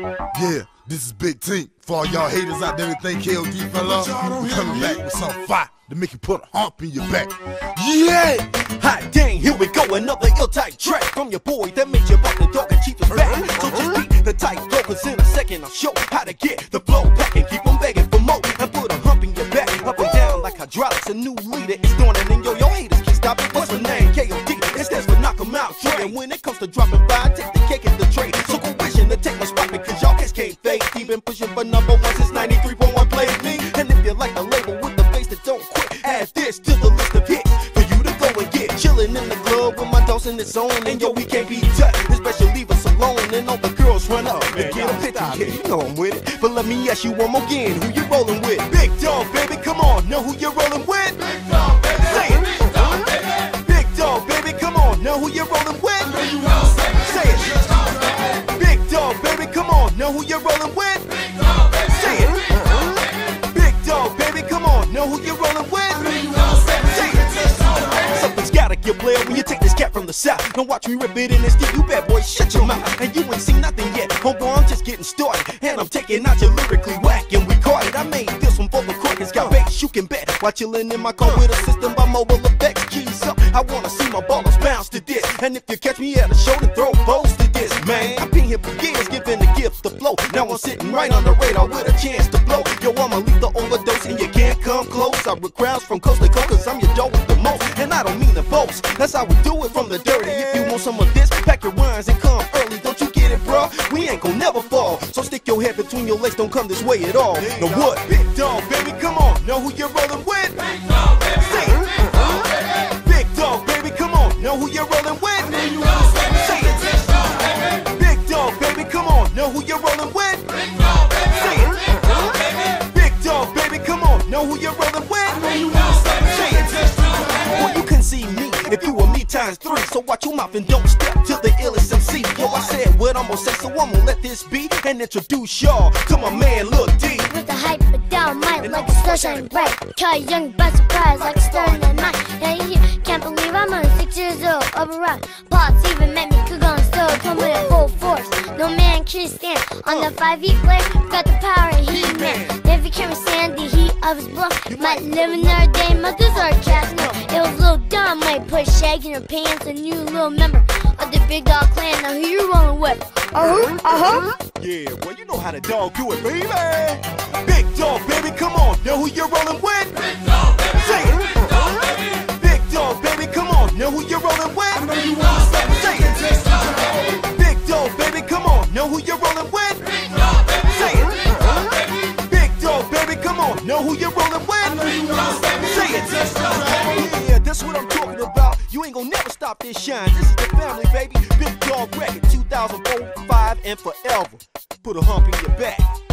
Yeah, this is Big Tink. For all y'all haters out there that think KOD fell off, we coming back with some fire to make you put a hump in your back. Yeah! Hot dang, here we go, another ill-tight track from your boy that made you about the dog and cheat the back. So just beat the tight flow, cause in a second I'll show how to get the flow back and keep on begging for more. And put a hump in your back, up and down like hydraulics. A new leader is dawning, and yo, your haters can't stop it. What's my name? KOD. It stands for knock 'em out. Trey. And when it comes to dropping by, take the cake and the tray. For number one since 93.1 played me. And if you like the label with the face that don't quit, add this to the list of hits for you to go and get. Chillin' in the club with my dose in the zone. And yo, we can't be touched, especially leave us alone. And all the girls run up and get a picture. Yeah, you know I'm with it. But let me ask you one more again. Who you rolling with? Big dog, baby, come on. Know who you're rolling with? Big dog, baby. Say it. Big dog, baby. Big dog, baby, come on. Know who you're rolling with? Say it. Big dog, baby, come on. Know who you're rolling with? Know who you're rolling with? Something's gotta give player when you take this cat from the south. Don't watch me rip it in this deep. You bad boy, shut your mouth. And you ain't seen nothing yet. Homeboy, I'm just getting started. And I'm taking out your lyrically whack. And we caught it. I made this one for the crookeds. Got bass, you can bet. While chillin' in my car with a system by mobile effects. Keys up. I wanna see my ballers bounce to this. And if you catch me at a show, to throw bows to this, man. I've been here for years, giving the gift the flow. Now I'm sitting right on the radar with a chance to With crowds from coast to coast, cause I'm your dope with the most. And I don't mean to boast. That's how we do it from the dirty. If you want some of this, pack your wines and come early. Don't you get it, bro? We ain't gon' never fall. So stick your head between your legs, don't come this way at all. Now what? Big dog, baby, come on. Know who you're rolling with? Times three. So watch your mouth and don't step to the illest MC. Yo, I said what I'm gonna say, so I'm gonna let this be and introduce y'all to my man Lil D. With the hype, but down might like the star shining bright. Try young by surprise like a star in the night. And you can't believe I'm only six years old. Up around pops even met me Could cook on stove. Coming in full force. No man can stand on the five feet blade. Got the power of heat man. If you can't withstand the heat of his bluff, might live another day. Mother's might put shag in her pants. A new little member of the big dog clan. Now who you rolling with? Uh huh. Uh huh. Yeah, well, you know how the dog do it, baby. Big dog, baby, come on. Know who you're rolling with? Big dog, baby. Say it. Big dog, baby, come on. Know who you're rolling with? I know you want to say it. Big dog, baby, come on. Know who you're rolling with? Big dog, baby. Say it. Big dog, baby, come on. Know who you're rolling with? I know you want to say it. Yeah, that's what I'm talking about. You ain't gonna never stop this shine. This is the family, baby. Big dog record 2004, 5, and forever. Put a hump in your back.